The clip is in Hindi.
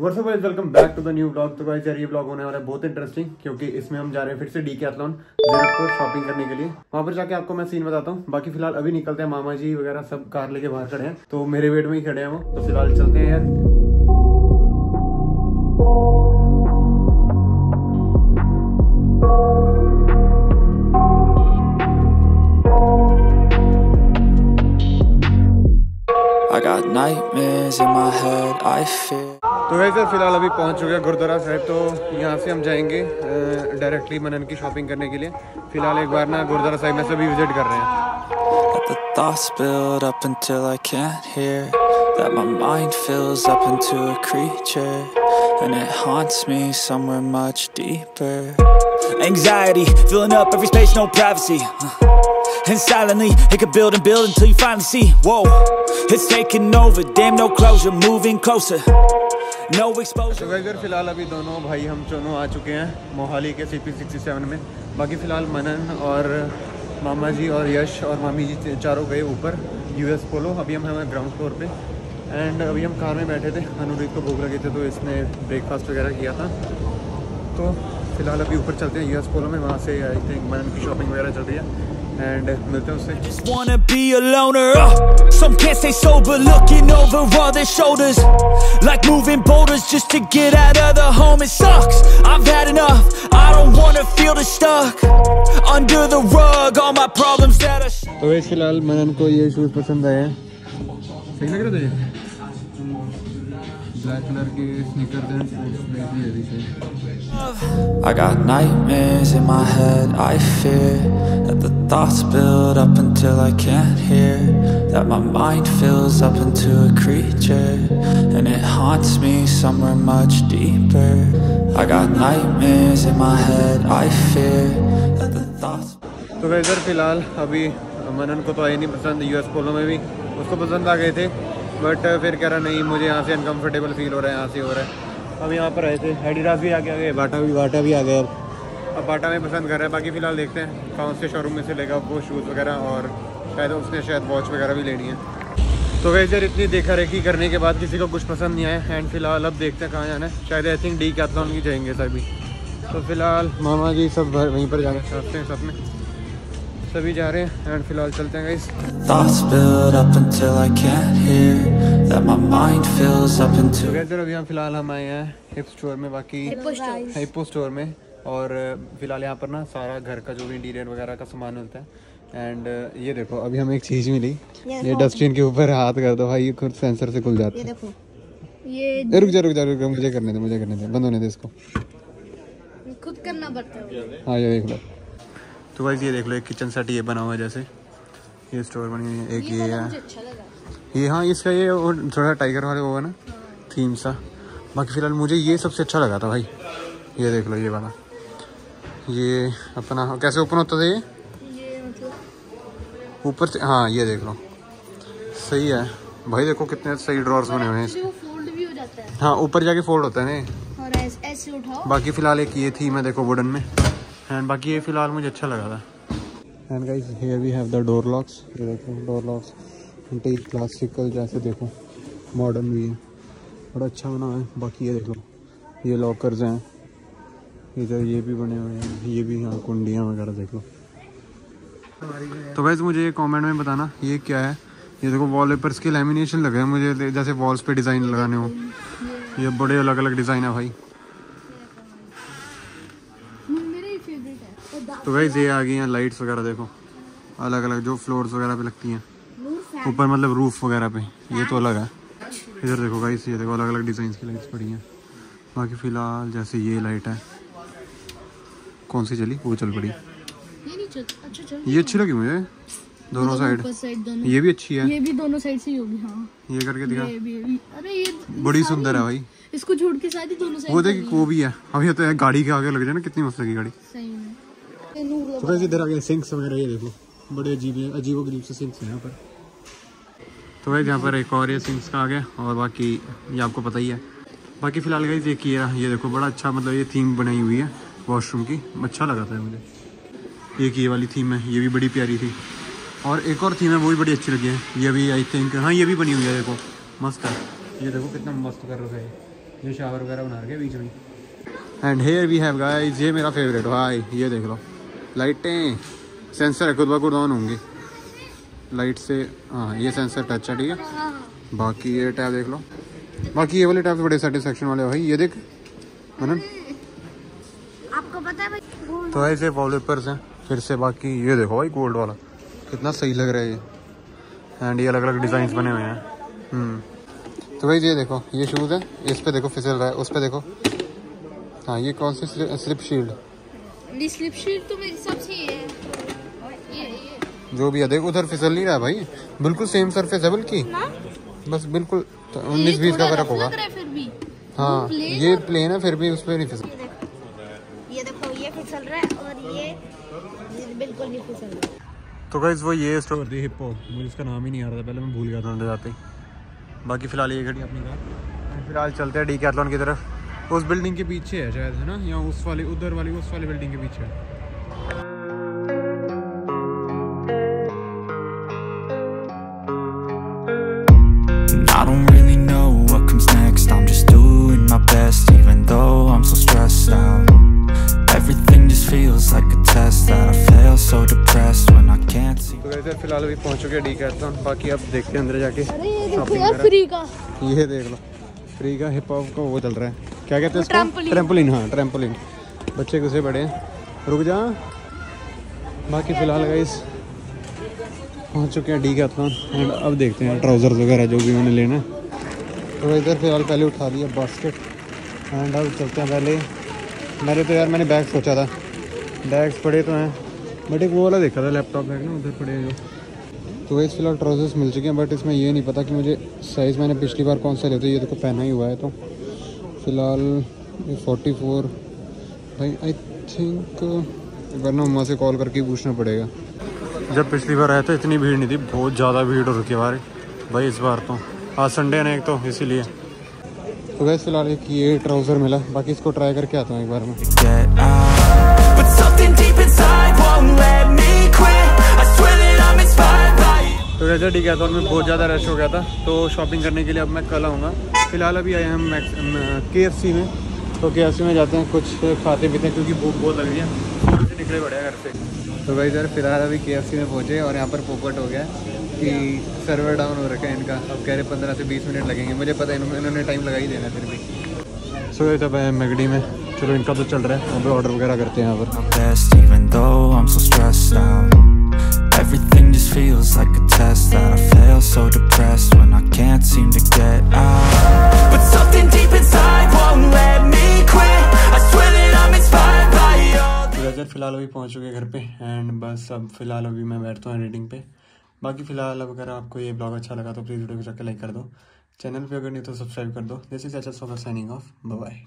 What's up guys welcome back to the new blog तो गाइस यार ये ब्लॉग होने वाला है बहुत इंटरेस्टिंग क्योंकि इसमें हम जा रहे हैं फिर से डी कैथलॉन जीरकपुर शॉपिंग करने के लिए। वहाँ पर जाके आपको मैं सीन बताता हूँ। बाकी फ़िलहाल अभी निकलते हैं मामा जी वगैरह सब कार लेके बाहर खड़े हैं। तो मेरे वेट में ही खड़े हैं वो। तो फ़िलहाल चलते हैं यार। I got nightmares in my head, I fear. तो वैसे फ़िलहाल अभी पहुँच चुके हैं गुरुद्वारा साहिब तो यहाँ से हम जाएँगे डायरेक्टली मनन की शॉपिंग करने के लिए फ़िलहाल एक बार ना गुरुद्वारा साहिब में सभी विज़िट कर रहे हैं thoughts build up until I can't hear. That my mind fills up into a creature. And it haunts me somewhere much deeper. Anxiety, filling up every space, no privacy. Uh, And silently, it could build and build until you finally see. Whoa, it's taking over, damn, no closure, moving closer. Exposure. तो वैसे फ़िलहाल अभी दोनों भाई हम चोनों आ चुके हैं मोहाली के सी पी सिक्सटी सेवन में। बाकी फ़िलहाल मनन और मामा जी और यश और मामी जी चारों गए ऊपर यू एस पोलो अभी हम हमारे ग्राउंड फ्लोर पे। एंड अभी हम कार में बैठे थे। अनुरीत को भूख लगे थे तो इसने ब्रेकफास्ट वगैरह किया था। तो फ़िलहाल अभी ऊपर चलते हैं यूएस पोलो में वहाँ से आई थिंक मनन की शॉपिंग वगैरह चल रही है एंड मिलते हैं उससे Just wanna be a loner. Uh, some can't stay sober, looking over all their shoulders. Like moving boulders just to get out of the home. It sucks. I've had enough. I don't wanna feel the stuck under the rug. All my problems that are. तो फ़िलहाल मनन को ये शूज़ पसंद आए हैं सही लग रहे थे ब्लैक कलर के स्नीकर एंड स्पोर्ट्स ले दिए I got nightmares in my head. I fear that the thoughts build up until I can't hear. That my mind fills up into a creature, and it haunts me somewhere much deeper. I got nightmares in my head. I fear that the thoughts. तो वैसे फिलहाल अभी मनन को तो आई नहीं पसंद यूएस पोलो में भी उसको पसंद आ गए थे बट फिर कह रहा, नहीं, मुझे यहाँ से अनकम्फर्टेबल फील हो रहा है, यहाँ से हो रहा है. अब यहाँ पर आए थे। एडिडास भी आ गए बाटा भी बाटा भी आ गए अब। बाटा में पसंद कर रहे हैं, बाकी फ़िलहाल देखते हैं कौन से शोरूम में से लेगा वो शूज़ वगैरह और शायद उसने शायद वॉच वगैरह भी लेनी है। तो वैसे इतनी देखा रेखी करने के बाद किसी को कुछ पसंद नहीं आया। एंड फ़िलहाल अब देखते हैं कहाँ जाना है। शायद आई थिंक डी कैथलॉन की जाएँगे सभी। तो फ़िलहाल मामा जी सब वहीं पर जाना चाहते हैं। सब में। सभी जा रहे हैं एंड फ़िलहाल चलते हैं guys Thoughts build up until I can't hear. That my mind fills up तो into. अभी हम फ़िलहाल हम आए हैं हिप स्टोर में बाकी हिप्पो स्टोर में और फ़िलहाल यहाँ पर ना सारा घर का जो भी इंटीरियर वगैरह का सामान मिलता है। एंड ये देखो अभी हमें एक चीज़ मिली। ये डस्टबिन के ऊपर हाथ कर दो भाई ये खुद सेंसर से खुल जाता है। देखो ये रुक जा रुक जा रुक जा मुझे करने दे मुझे करने दे बंद होने दे इसको। खुद करना पड़ता है। हाँ ये देख लो। तो भाई ये देख लो एक किचन सेट ये बना हुआ है जैसे। ये स्टोर बनी हुई है एक ये है। अच्छा ये हाँ इसका ये और थोड़ा टाइगर वाले वो है ना थीम सा। बाकी फ़िलहाल मुझे ये सबसे अच्छा लगा था भाई। ये देख लो ये वाला। ये अपना कैसे ओपन होता था ये? मतलब ऊपर से हाँ ये देख लो। सही है। भाई देखो कितने सही ड्रॉर्स बने हुए हैं। हो ऊपर जाके फोल्ड होता है ना बाकी फ़िलहाल एक ये थी मैं देखो वुडन में। एंड बाकी ये फ़िलहाल मुझे अच्छा लगा था। And guys here we have the door locks ये देखो डोर लॉक्स टेक प्लास्टिकल जैसे देखो मॉडर्न भी है। बड़ा अच्छा बना है। बाकी ये देखो ये लॉकर्स हैं। इधर ये भी बने हुए हैं। ये भी यहाँ कुंडियाँ वगैरह देख लो। तो वैसे मुझे ये कमेंट में बताना ये क्या है? ये देखो वॉलपेपर्स के लेमिनेशन लगे हैं मुझे जैसे वॉल्स पे डिज़ाइन लगाने हो। ये बड़े अलग अलग डिज़ाइन है भाई। तो भाई ये आ गई हैं लाइट्स वगैरह देखो। अलग अलग जो फ्लोर्स वगैरह पे लगती हैं। ऊपर मतलब रूफ वगैरह पे। ये तो अलग है। इधर देखो गाइस ये देखो अलग अलग डिज़ाइन की लाइट्स पड़ी हैं। बाकी फ़िलहाल जैसे ये लाइट है। कौन सी चली? वो चल पड़ी। ये अच्छा लगी मुझे। दोनों साइड ये भी अच्छी है। ये भी दोनों साइड से ही होगी हाँ। ये करके दिखा। ये भी ये भी अरे ये बड़ी सुंदर है भाई। इसको छोड़ के सारी दोनों साइड वो देख वो भी है। अब ये तो गाड़ी के आगे लग जाए ना कितनी मस्त लगी गाड़ी। सही में। तो वैसे इधर आगे सिंक्स वगैरह ये देखो बड़े अजीब अजीबो गरीब से सिंक्स हैं यहाँ पर। तो वैसे यहाँ पर एक और ये सिंक्स का आ गया और बाकी ये आपको पता ही है। बाकी फ़िलहाल गई ये किया ये देखो बड़ा अच्छा मतलब ये थीम बनाई हुई है वॉशरूम की अच्छा लगा था मुझे। एक ये वाली थीम है ये भी बड़ी प्यारी थी। और एक और थीम है वो भी बड़ी अच्छी लगी है। ये भी आई थिंक हाँ ये भी बनी हुई है देखो मस्त है। ये देखो कितना मस्त कर रखा है ये। शावर वगैरह बना रखे बीच में। And here we have guys ये मेरा फेवरेट भाई ये देख लो। लाइटें। सेंसर है खुद ब खुद ऑन होंगी। लाइट से हाँ ये सेंसर टच है ठीक है। बाकी ये टैब देख लो। बाकी ये वाले टैब बड़े सेटिस्फेक्शन वाले भाई ये देख। मनन। आपको पता है भाई तो ऐसे वॉलपेपर्स हैं फिर से बाकी ये देखो भाई गोल्ड वाला। कितना सही लग रहा है ये। एंड ये अलग अलग डिज़ाइन बने हुए हैं। हम्म। तो भाई ये देखो ये शूज़ है इस पे देखो फिसल रहा है उस पे देखो। हाँ ये कौन सी स्लिप शील्ड तो मेरे हिसाब से ये है। ये ये। जो भी है देखो उधर फिसल नहीं रहा भाई। बिल्कुल सेम सरफेस है बल्कि। बस बिल्कुल तो उन्नीस बीस का फ़र्क होगा। है ये प्लेन है फिर भी उस पर नहीं फिसल। ये देखो ये फिसल रहा है और ये बिल्कुल नहीं फिसल रहा। तो गाइज़ वो ये स्टोर थी हिप्पो मुझे इसका नाम ही नहीं आ रहा था पहले मैं भूल गया था अंदर जाते ही। बाकी फ़िलहाल ये घड़ी अपनी कार फ़िलहाल चलते हैं डी कैथलॉन की तरफ़। तो उस बिल्डिंग के पीछे है शायद है ना? या उस वाली उधर वाली उस वाली बिल्डिंग के पीछे फ़िलहाल अभी पहुँच चुके हैं डी कैथन बाकी आप देखते हैं अंदर जाके ये देख लो। फ्री का हिप हॉप का वो चल रहा है। क्या कहते हैं इसको? ट्रैम्पोलिन। हाँ ट्रैम्पोलिन। बच्चे घुसे बड़े। हैं रुक जा। बाकी फ़िलहाल गाइस पहुँच चुके हैं डी कैथलॉन एंड अब देखते हैं ट्राउज़र वगैरह जो भी मैंने लेना। है तो इधर फ़िलहाल पहले उठा लिया बास्केट एंड अब चलते हैं पहले। मैंने तो यार मैंने बैग सोचा था। बैग्स पड़े तो हैं। बट एक वो वाला देखा था लैपटॉप बैग ना उधर पड़े जो। तो वैसे फ़िलहाल ट्राउजर्स मिल चुके हैं बट इसमें ये नहीं पता कि मुझे साइज़ मैंने पिछली बार कौन सा लेते ये देखो पहना ही हुआ है तो। फ़िलहाल ये फोर्टी फोर। भाई आई थिंक वरना मम्मा से कॉल करके पूछना पड़ेगा। जब पिछली बार आया था इतनी भीड़ नहीं थी बहुत ज़्यादा भीड़ हो रखी है हमारी। भाई इस बार तो। आज संडे है ना एक तो इसीलिए। तो वैसे फ़िलहाल एक ये ट्राउज़र मिला बाकी इसको ट्राई करके आता हूँ एक बार में। तो वैसे डी कैथॉन में बहुत ज़्यादा रश हो गया था। तो शॉपिंग करने के लिए अब मैं कल आऊँगा। फ़िलहाल अभी आए हम के एफ़ सी में। तो के एफ़ सी में जाते हैं, कुछ खाते पीते हैं, क्योंकि भूख बहुत लग रही है। निकले हैं घर से। तो भाई सर, फ़िलहाल अभी के एफ़ सी में पहुँचे और यहाँ पर पोपट हो गया कि सर्वर डाउन हो रखा है इनका। अब कह रहे पंद्रह से बीस मिनट लगेंगे। मुझे पता है, इन्होंने टाइम लगा ही देना फिर भी। सो गए तब मैगडी में। चलो, इनका तो चल रहा है। ऑर्डर वगैरह करते हैं यहाँ पर। Everything just feels like a test that I fail so depressed when I can't seem to get out. फ़िलहाल अभी पहुँच चुके घर पे एंड बस अब फ़िलहाल अभी मैं बैठता हूँ एडिटिंग पे। बाकी फ़िलहाल अब अगर आपको ये ब्लॉग अच्छा लगा तो प्लीज़ वीडियो को जाकर लाइक कर दो। चैनल पे अगर नहीं तो सब्सक्राइब कर दो। दिस इज़ अच्छा साइनिंग ऑफ़ बाय